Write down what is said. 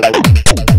Bye-bye.